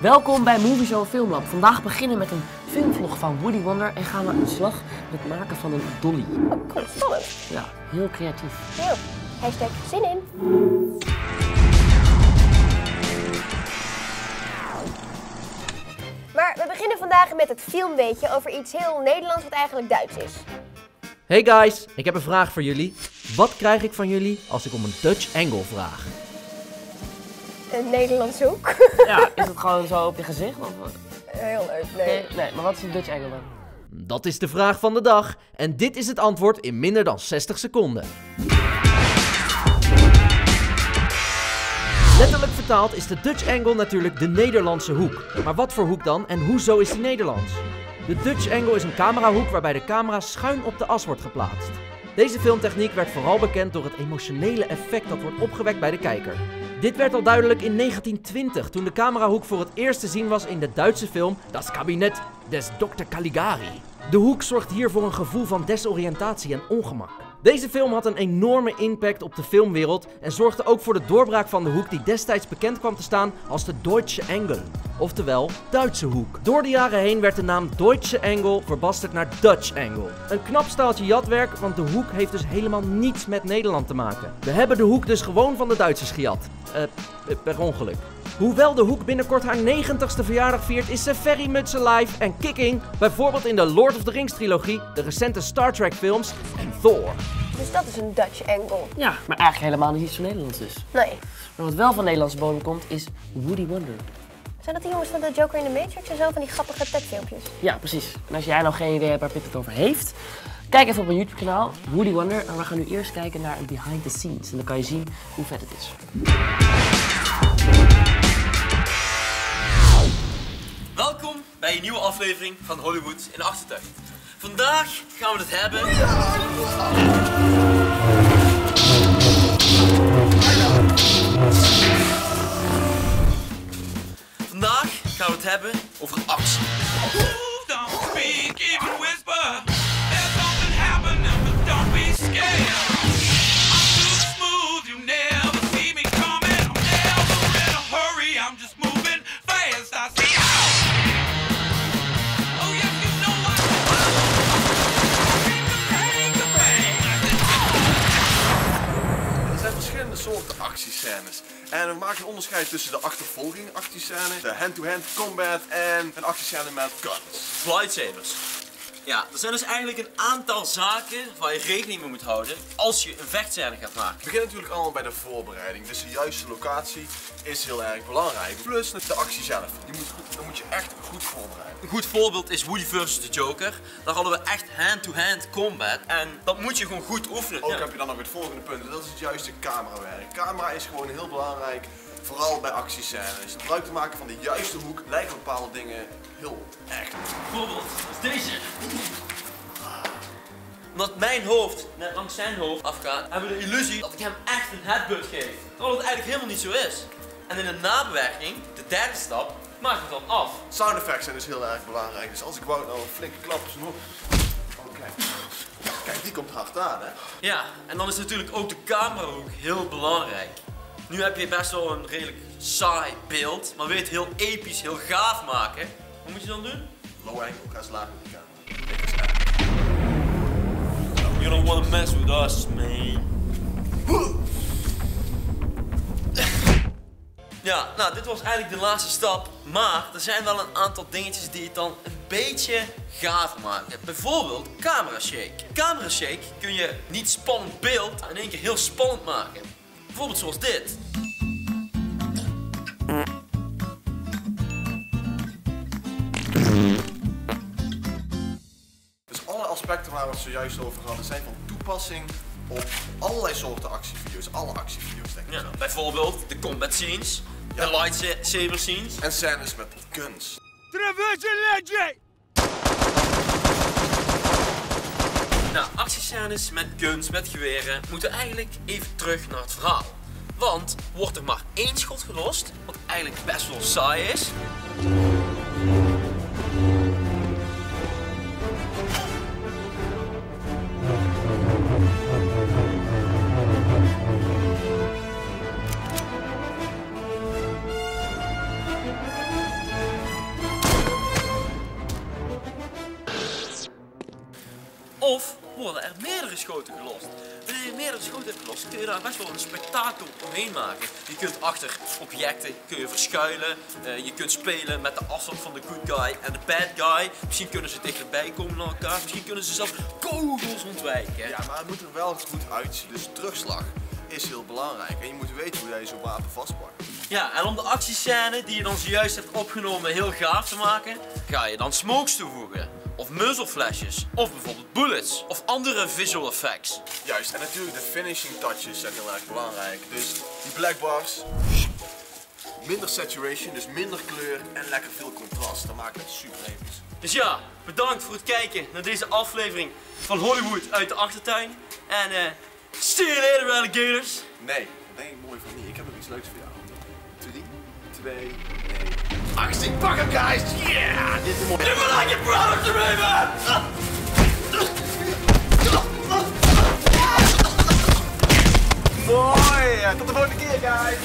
Welkom bij Movie Show Filmlab. Vandaag beginnen we met een filmvlog van Woody Wonder en gaan we aan de slag met het maken van een dolly. Oh, cool, spannend. Ja, heel creatief. Yo, hashtag zin in. Maar we beginnen vandaag met het filmweetje over iets heel Nederlands wat eigenlijk Duits is. Hey guys, ik heb een vraag voor jullie. Wat krijg ik van jullie als ik om een Dutch angle vraag? Een Nederlands hoek. Ja, is het gewoon zo op je gezicht? Of... heel leuk, nee. Nee, nee, maar wat is een Dutch angle dan? Dat is de vraag van de dag en dit is het antwoord in minder dan 60 seconden. Letterlijk vertaald is de Dutch angle natuurlijk de Nederlandse hoek. Maar wat voor hoek dan en hoezo is die Nederlands? De Dutch angle is een camerahoek waarbij de camera schuin op de as wordt geplaatst. Deze filmtechniek werd vooral bekend door het emotionele effect dat wordt opgewekt bij de kijker. Dit werd al duidelijk in 1920 toen de camerahoek voor het eerst te zien was in de Duitse film Das Kabinet des Dr. Caligari. De hoek zorgt hier voor een gevoel van desoriëntatie en ongemak. Deze film had een enorme impact op de filmwereld en zorgde ook voor de doorbraak van de hoek die destijds bekend kwam te staan als de Deutsche Engel, oftewel Duitse hoek. Door de jaren heen werd de naam Deutsche Engel verbasterd naar Dutch Angle. Een knap staaltje jatwerk, want de hoek heeft dus helemaal niets met Nederland te maken. We hebben de hoek dus gewoon van de Duitsers gejat. Eh, eh, per ongeluk. Hoewel de hoek binnenkort haar 90ste verjaardag viert, is ze very much alive en kicking. Bijvoorbeeld in de Lord of the Rings trilogie, de recente Star Trek films en Thor. Dus dat is een Dutch angle. Ja, maar eigenlijk helemaal niet iets van Nederlands dus. Nee. Maar wat wel van Nederlandse bodem komt, is Woody Wonder. Zijn dat die jongens van de Joker in the Matrix en zo van die grappige techfilmpjes? Ja, precies. En als jij nou geen idee hebt waar Pip het over heeft, kijk even op mijn YouTube kanaal, Woody Wonder. En we gaan nu eerst kijken naar een behind the scenes. En dan kan je zien hoe vet het is. Welkom bij een nieuwe aflevering van Hollywood in de Achtertuin. Vandaag gaan we het hebben. Gaan we het hebben over actie. Don't speak, even whisper. En we maken een onderscheid tussen de achtervolging actiescène, de hand-to-hand combat en een actiescène met guns. Lightsabers. Ja, er zijn dus eigenlijk een aantal zaken waar je rekening mee moet houden als je een vechtscène gaat maken. Het begint natuurlijk allemaal bij de voorbereiding. Dus de juiste locatie is heel erg belangrijk. Plus de actie zelf. Die moet dat moet je echt goed voorbereiden. Een goed voorbeeld is Woody vs. de Joker. Daar hadden we echt hand-to-hand combat. En dat moet je gewoon goed oefenen. Ook Ja. heb je dan nog het volgende punt. Dat is het juiste camerawerk. Camera is gewoon heel belangrijk. Vooral bij actiescènes. Gebruik te maken van de juiste hoek lijken bepaalde dingen heel erg. Bijvoorbeeld als deze. Omdat mijn hoofd net langs zijn hoofd afgaat, hebben we de illusie dat ik hem echt een headbutt geef. Terwijl het eigenlijk helemaal niet zo is. En in de nabewerking, de derde stap, maak ik het dan af. Sound effects zijn dus heel erg belangrijk. Dus als ik wou nou een flinke klap op zijn hoofd. Oh, kijk. Kijk, die komt hard aan, hè. Ja, en dan is natuurlijk ook de camerahoek heel belangrijk. Nu heb je best wel een redelijk saai beeld, maar wil je het heel episch, heel gaaf maken. Wat moet je dan doen? Low angle, ga eens laag met de camera. You don't wanna mess with us, man. Ja, nou, dit was eigenlijk de laatste stap. Maar er zijn wel een aantal dingetjes die het dan een beetje gaaf maken. Bijvoorbeeld camera shake. Camera shake kun je niet spannend beeld in één keer heel spannend maken. Bijvoorbeeld zoals dit. Dus alle aspecten waar we het zojuist over hadden zijn van toepassing op allerlei soorten actievideo's. Alle actievideo's, denk ik. Ja, bijvoorbeeld de combat scenes, Ja. de lightsaber scenes. En scènes met guns. Nou, actiescènes met guns, met geweren, moeten eigenlijk even terug naar het verhaal. Want wordt er maar één schot gelost, wat eigenlijk best wel saai is. Daar best wel een spektakel omheen maken. Je kunt achter objecten kun je verschuilen. Eh, je kunt spelen met de afstand van de good guy en de bad guy. Misschien kunnen ze dichterbij komen naar elkaar. Misschien kunnen ze zelfs kogels ontwijken. Ja, maar het moet er wel goed uitzien. Dus terugslag is heel belangrijk. En je moet weten hoe jij zo'n wapen vastpakt. Ja, en om de actiescène die je dan zojuist hebt opgenomen heel gaaf te maken, ga je dan smokes toevoegen. Of muzzleflashes. Of bijvoorbeeld bullets. Of andere visual effects. Juist, en natuurlijk de finishing touches zijn heel erg belangrijk. Dus die black bars, minder saturation, dus minder kleur en lekker veel contrast. Dan maakt het super episch. Dus ja, bedankt voor het kijken naar deze aflevering van Hollywood uit de achtertuin. En eh, see you later alligators. Nee, dat denk ik mooi van niet. Ik heb nog iets leuks voor jou. 3, 2, 1. Actie, pak hem guys! Yeah! Dit is mooi. Never like your brother to me, man! Mooi! Tot de volgende keer guys!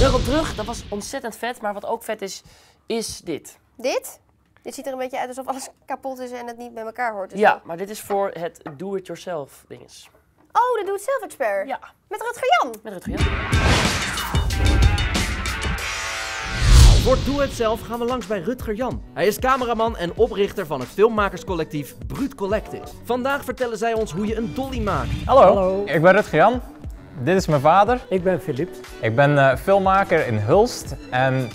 Welkom terug, dat was ontzettend vet. Maar wat ook vet is, is dit. Dit? Dit ziet er een beetje uit alsof alles kapot is en het niet bij elkaar hoort. Dus Ja, maar dit is voor het do-it-yourself dinges. Oh, de doe-het-zelf-expert. Ja, Met Rutger Jan. met Rutger Jan. Voor Doe Het Zelf gaan we langs bij Rutger Jan. Hij is cameraman en oprichter van het filmmakerscollectief Bruut Collective. Vandaag vertellen zij ons hoe je een dolly maakt. Hallo. ik ben Rutger Jan. Dit is mijn vader. Ik ben Filip. Ik ben eh, filmmaker in Hulst en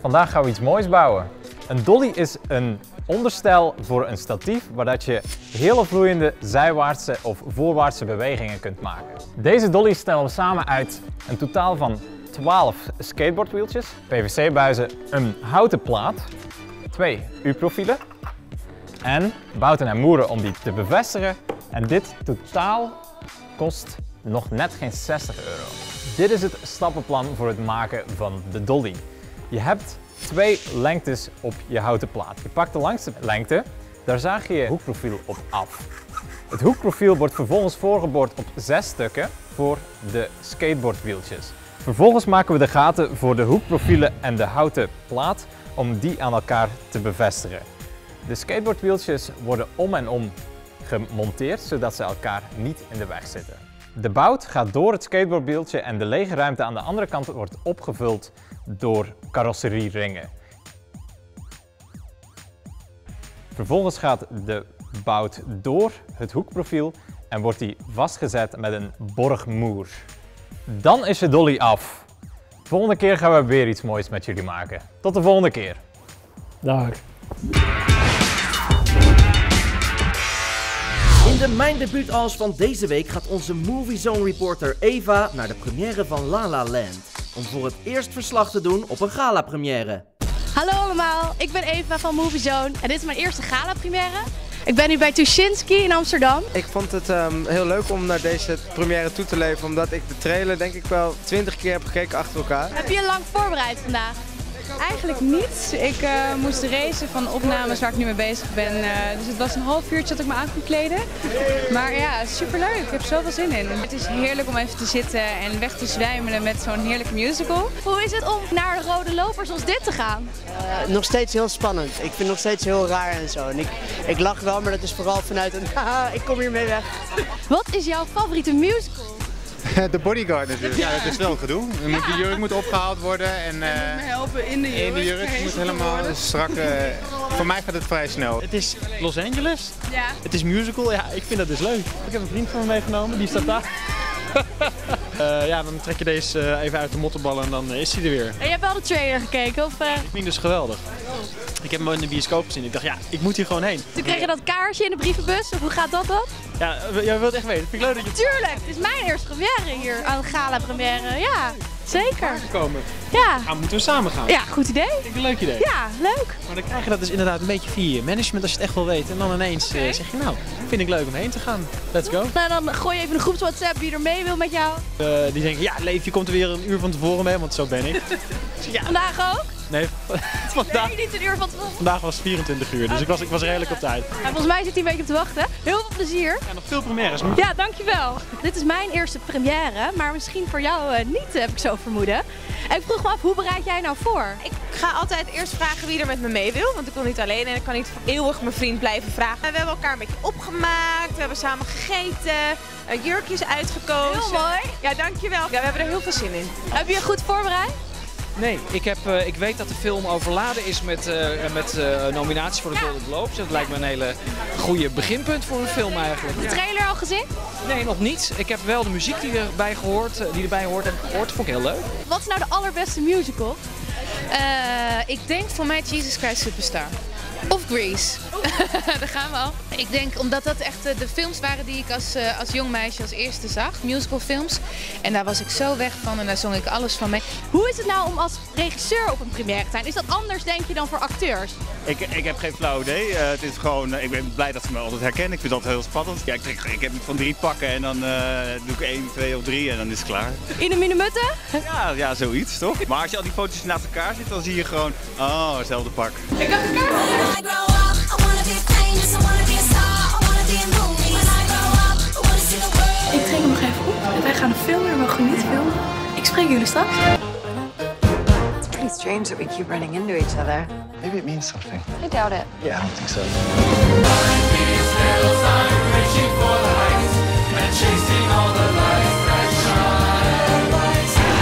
vandaag gaan we iets moois bouwen. Een dolly is een onderstel voor een statief waar je hele vloeiende zijwaartse of voorwaartse bewegingen kunt maken. Deze dolly stellen we samen uit een totaal van 12 skateboardwieltjes, PVC-buizen, een houten plaat, twee U-profielen en bouten en moeren om die te bevestigen. En dit totaal kost nog net geen 60 euro. Dit is het stappenplan voor het maken van de dolly. Je hebt twee lengtes op je houten plaat. Je pakt de langste lengte, daar zaag je je hoekprofiel op af. Het hoekprofiel wordt vervolgens voorgeboord op zes stukken voor de skateboardwieltjes. Vervolgens maken we de gaten voor de hoekprofielen en de houten plaat om die aan elkaar te bevestigen. De skateboardwieltjes worden om en om gemonteerd zodat ze elkaar niet in de weg zitten. De bout gaat door het skateboardwieltje en de lege ruimte aan de andere kant wordt opgevuld door carrosserieringen. Vervolgens gaat de bout door het hoekprofiel en wordt die vastgezet met een borgmoer. Dan is je dolly af. Volgende keer gaan we weer iets moois met jullie maken. Tot de volgende keer. Dag. In de Mijn Debuutals van deze week gaat onze Movie Zone reporter Eva naar de première van La La Land. Om voor het eerst verslag te doen op een gala-première. Hallo allemaal, ik ben Eva van Movie Zone en dit is mijn eerste gala-première. Ik ben nu bij Tuschinski in Amsterdam. Ik vond het ehm, heel leuk om naar deze première toe te leven, omdat ik de trailer denk ik wel twintig keer heb gekeken achter elkaar. Heb je lang voorbereid vandaag? Eigenlijk niet. Ik eh, moest racen van opnames waar ik nu mee bezig ben. eh, dus het was een half uurtje dat ik me aan kon kleden. Maar ja, superleuk. Ik heb zoveel zin in. Het is heerlijk om even te zitten en weg te zwijmelen met zo'n heerlijke musical. Hoe is het om naar de rode lopers als dit te gaan? Eh, nog steeds heel spannend. Ik vind het nog steeds heel raar en zo. En ik, ik lach wel, maar dat is vooral vanuit een haha, ik kom hiermee weg. Wat is jouw favoriete musical? De bodyguard natuurlijk. Ja, dat is wel een gedoe. Moet, de jurk moet opgehaald worden en eh, helpen in de in de jurk moet helemaal strak. eh, voor mij gaat het vrij snel. Het is Los Angeles. Ja. Het is musical. Ja, ik vind dat dus leuk. Ik heb een vriend van me meegenomen, die staat daar. Eh, ja, dan trek je deze eh, even uit de mottenballen en dan is hij er weer. En je hebt wel de trailer gekeken of... eh, Ik vind het dus geweldig. Ik heb hem in de bioscoop gezien. Ik dacht, ja, ik moet hier gewoon heen. toen kreeg je dat kaartje in de brievenbus, of hoe gaat dat dan? Ja, jij wilt echt weten. Vind ik leuk dat je Tuurlijk, het is mijn eerste première hier aan gala-première. Ja, zeker. komen. Ja. Ja, moeten we samen gaan? Ja, goed idee. Vind ik een leuk idee. Ja, leuk. Maar dan krijg je dat dus inderdaad een beetje via je management als je het echt wil weten. En dan ineens zeg je, nou, vind ik leuk om heen te gaan. Let's go. Nou, dan gooi je even een groeps WhatsApp wie er mee wil met jou. Die denken, ja, Leef, je komt er weer een uur van tevoren mee, want zo ben ik. Vandaag ook? Nee, vandaag, Nee, niet een uur van tevoren. vandaag was het 24 uur, dus ik was, ik was redelijk op tijd. Ja, volgens mij zit hij een beetje op te wachten. Heel veel plezier. En nog veel premières. Ja, dankjewel. Dit is mijn eerste première, maar misschien voor jou eh, niet, heb ik zo vermoeden. En ik vroeg me af, hoe bereid jij nou voor? Ik ga altijd eerst vragen wie er met me mee wil, want ik wil niet alleen en ik kan niet voor eeuwig mijn vriend blijven vragen. We hebben elkaar een beetje opgemaakt, we hebben samen gegeten, eh, jurkjes uitgekozen. Heel mooi. Ja, dankjewel. Ja, we hebben er heel veel zin in. Heb je je goed voorbereid? Nee, ik, heb, eh, ik weet dat de film overladen is met, eh, met eh, nominaties voor de Golden Globes. Dat lijkt me een hele goede beginpunt voor een film eigenlijk. De trailer al gezien? Nee, nog niet. Ik heb wel de muziek die erbij, gehoord, eh, die erbij hoort en gehoord. Vond ik heel leuk. Wat is nou de allerbeste musical? Ik denk voor mij Jesus Christ Superstar. Of Grease. Daar gaan we al. Ik denk omdat dat echt eh, de films waren die ik als, eh, als jong meisje als eerste zag. Musicalfilms. En daar was ik zo weg van en daar zong ik alles van mee. Hoe is het nou om als regisseur op een première te zijn? Is dat anders, denk je, dan voor acteurs? Ik, ik heb geen flauw idee. Eh, het is gewoon, ik ben blij dat ze me altijd herkennen. Ik vind dat heel spannend. Ja, ik, ik, ik heb van drie pakken en dan eh, doe ik één, twee of drie en dan is het klaar. In de minuutten? Ja, ja, zoiets toch? Maar als je al die foto's naast elkaar ziet, dan zie je gewoon, oh, hetzelfde pak. Ik heb een Ik trek hem nog even op en wij gaan filmen en we gaan niet filmen. Ik spreek jullie straks. It's pretty strange that we keep running into each other. Maybe it means something. I doubt it. Yeah, I don't think so.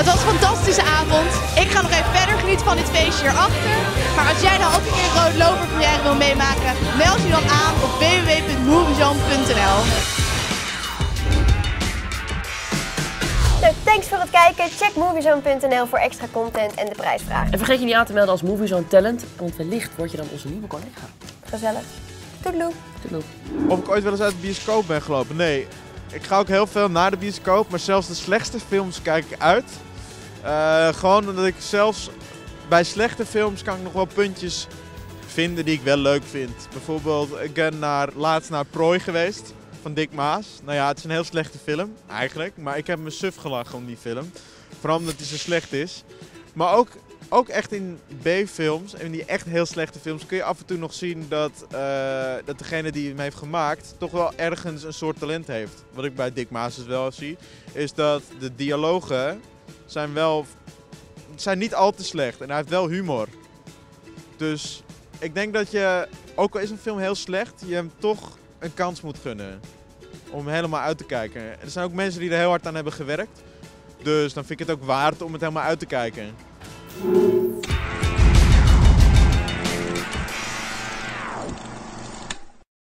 Het was een fantastische avond. Ik ga nog even verder genieten van dit feestje hierachter. Maar als jij nou ook een keer een Rode Loper première wil meemaken, meld je dan aan op www.moviezone.nl. Nou, thanks voor het kijken. Check moviezone.nl voor extra content en de prijsvraag. En vergeet je niet aan te melden als Moviezone Talent, want wellicht word je dan onze nieuwe collega. Gezellig. Toedeloe. Toedeloe. Of ik ooit wel eens uit de bioscoop ben gelopen? Nee. Ik ga ook heel veel naar de bioscoop, maar zelfs de slechtste films kijk ik uit. Eh, gewoon omdat ik zelfs bij slechte films kan ik nog wel puntjes vinden die ik wel leuk vind. Bijvoorbeeld, ik ben naar, laatst naar Prooi geweest van Dick Maas. Nou ja, het is een heel slechte film eigenlijk, maar ik heb me suf gelachen om die film. Vooral omdat hij zo slecht is. Maar ook, ook echt in B-films, en die echt heel slechte films, kun je af en toe nog zien dat, eh, dat degene die hem heeft gemaakt toch wel ergens een soort talent heeft. Wat ik bij Dick Maas dus wel zie, is dat de dialogen zijn wel zijn niet al te slecht en hij heeft wel humor. Dus ik denk dat je, ook al is een film heel slecht, je hem toch een kans moet gunnen. Om helemaal uit te kijken. Er zijn ook mensen die er heel hard aan hebben gewerkt. Dus dan vind ik het ook waard om het helemaal uit te kijken.